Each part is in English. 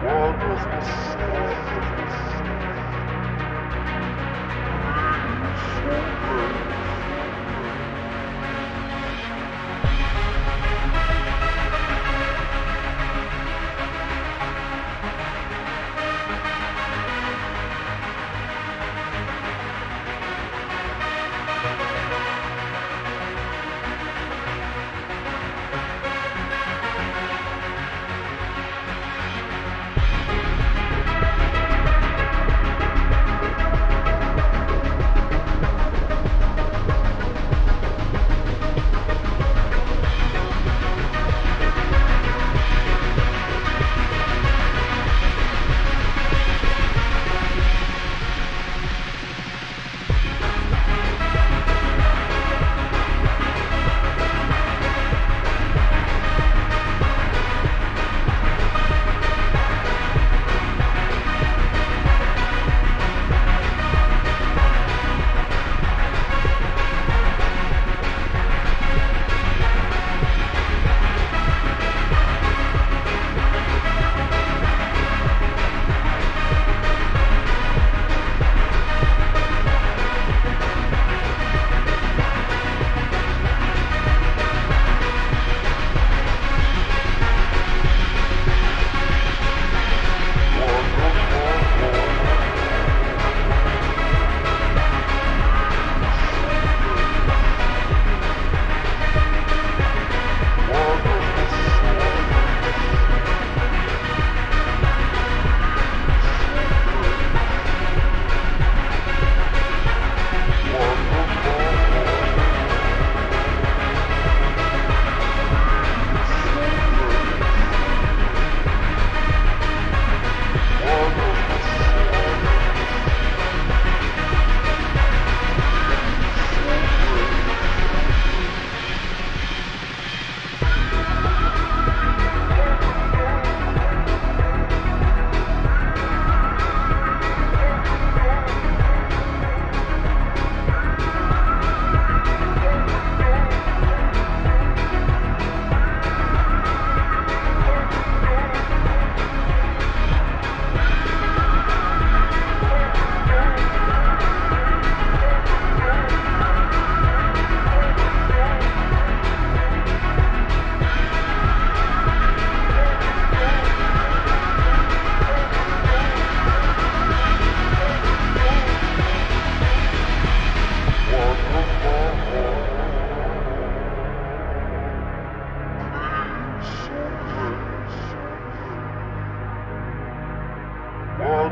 Thank you.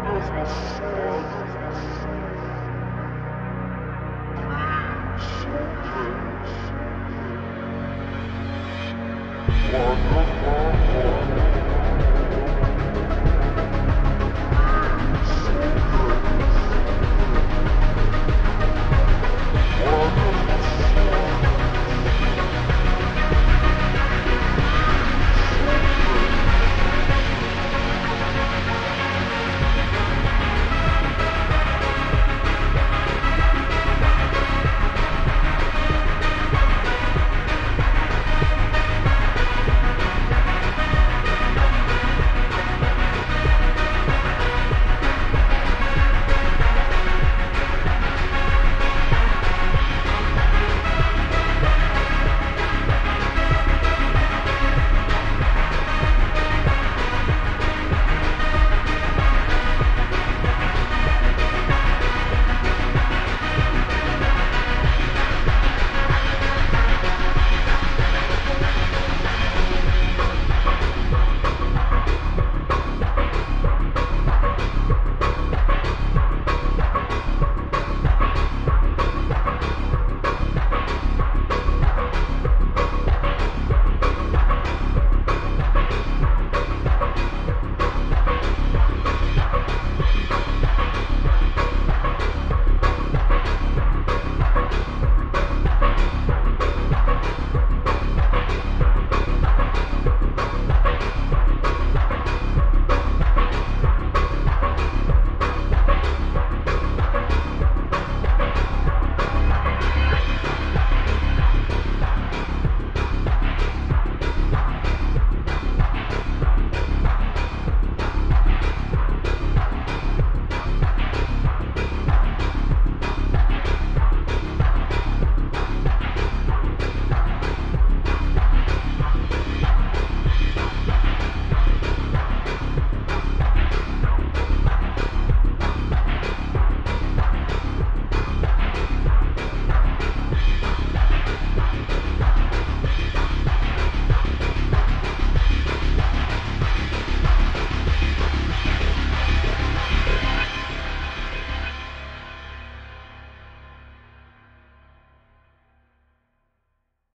Wonderful.